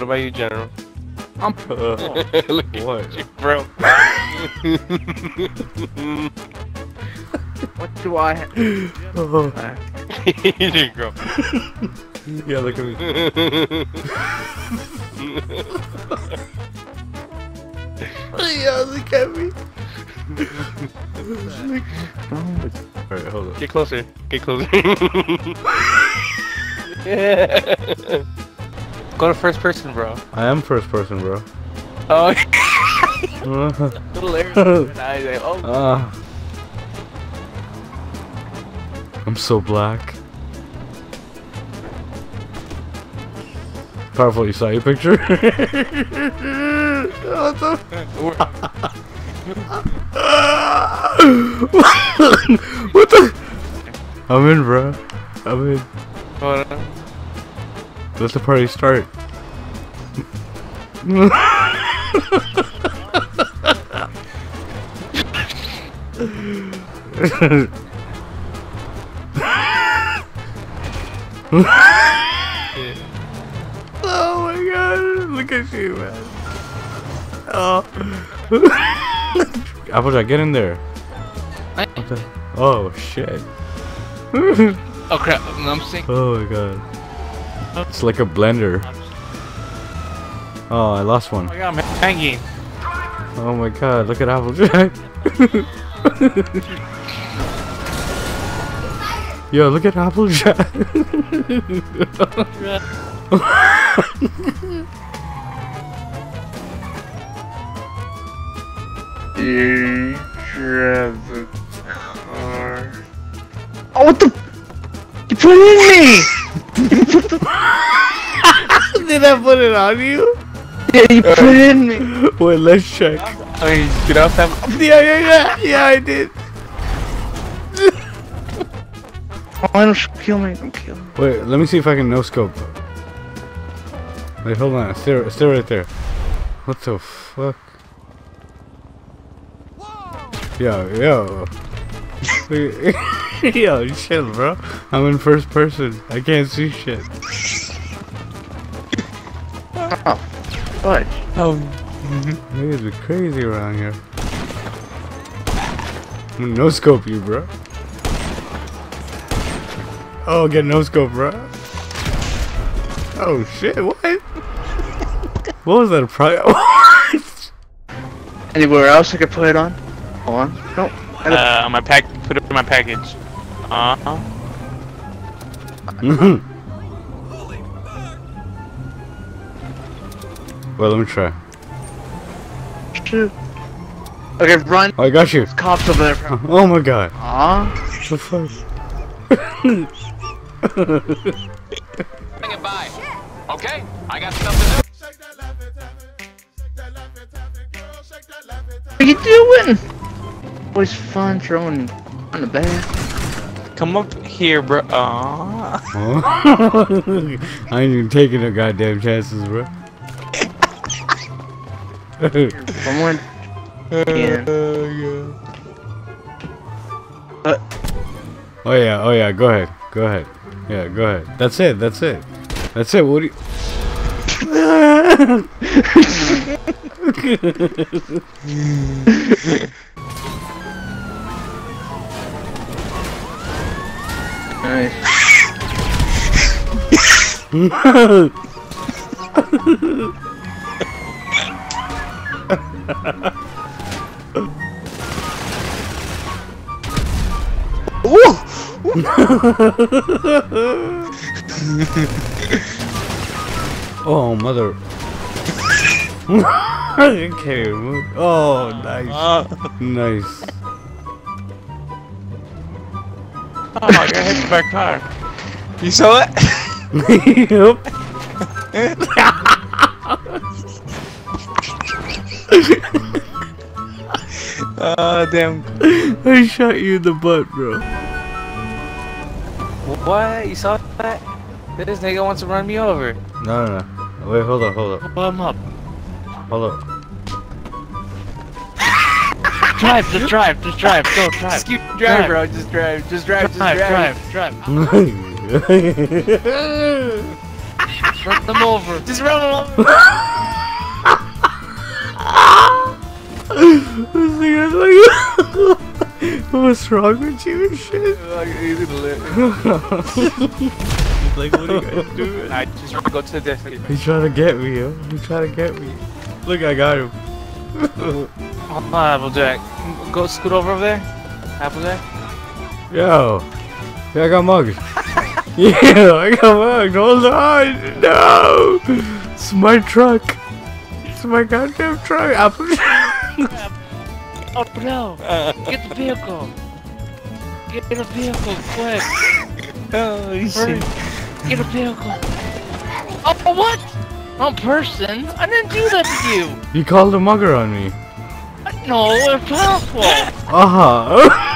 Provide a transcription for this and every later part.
Yeah, what about you, General? I'm. Look What? you, bro. What do I have? oh, Here you go. yeah, look at me. yeah, look at me. Alright, hold on. Get closer. Get closer. yeah. Go to first person, bro. I am first person, bro. Oh, uh, little air. in the eyes, like, oh. I'm so black. Powerful, you saw your picture? what the What the? I'm in, bro. I'm in. Let the party start. oh my god, look at you, man. Oh. Applejack, get in there. The? Oh shit. Oh crap, I'm sick. Oh my god. It's like a blender. Oh, I lost one. Oh my god, I'm hanging. Oh my god, look at Applejack. Yo, look at Applejack. You drive the car. Oh, what the? You put it in me! Did I put it on you? Yeah, you put it in me! Wait, let's check. I mean, get off that. Yeah, yeah, yeah. Yeah, I did. Oh, don't kill me, don't kill me. Wait, let me see if I can no scope. Wait, hold on. Stay, stay right there. What the fuck? Yo, yo. yo, chill, bro. I'm in first person. I can't see shit. Oh, fudge. Oh. Niggas be crazy around here. I'm gonna no scope you, bro. Oh, get no scope, bro. Oh shit! What? what was that? Pri- Anywhere else I could put it on? Hold on. No. I don't- Uh, my pack. Put it in my package. Uh huh. Mhm. well, let me try. Shoot. Okay, run. Oh, I got you. Cops over there. bro. Oh my god. Aw. What the fuck? Bring it by. Okay, I got stuff to do. What are you doing? Always fun throwing on the back. Come up here, bro. Aww. I ain't even taking no goddamn chances, bro. Someone. Yeah. Uh, oh yeah, oh yeah, go ahead. Go ahead. Yeah, go ahead. That's it, that's it. That's it. What do you nice. Oh mother Okay, move. Oh nice. Uh, nice. Oh, I got hit by a car. You saw it? yep. Oh, damn. I shot you in the butt, bro. What? You saw that? This nigga wants to run me over. No, no, no. Wait, hold up, hold up, Pull him up. hold up. Drive, just drive, just drive, go, drive. Just keep driving, bro. Just drive, just drive, just drive, drive, drive. Run them over. Just run them over. this thing is like. What's wrong with you and shit? like, like, what are you guys doing? I just want to go to the desk. He's trying to get me, yo. He's trying to get me. Look, I got him. Hold on, Applejack. Go scoot over over there. Applejack. Yo. Yeah, I got mugged. yeah, I got mugged. Hold on. No. It's my truck. It's my goddamn truck. Apple. Oh no! Get the vehicle! Get a vehicle, quick! Oh, you Hurry! Get a vehicle! Oh, what? Wrong person? I didn't do that to you! you called a mugger on me. No, it's possible! Uh huh.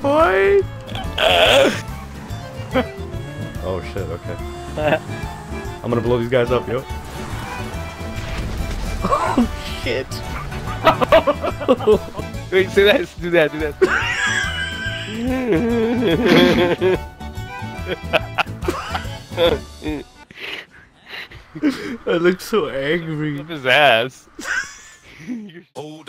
What? oh shit, okay. I'm gonna blow these guys up, yo. Oh shit. Wait, say that. Do that. Do that. I look so angry. Up His ass. Oh,